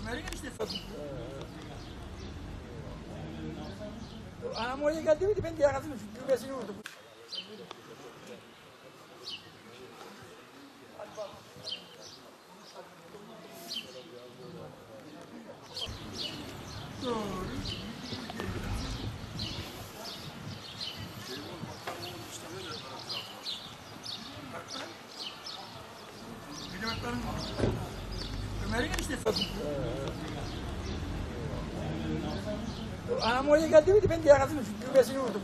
Ömer'in eniştesi. Anam oraya geldi miydi ben diğer kadının şu düğmesini vurdum. Doğru. Ömer'in eniştesi. Anam oraya geldi miydi ben diğer kadının şu düğmesini vurdum.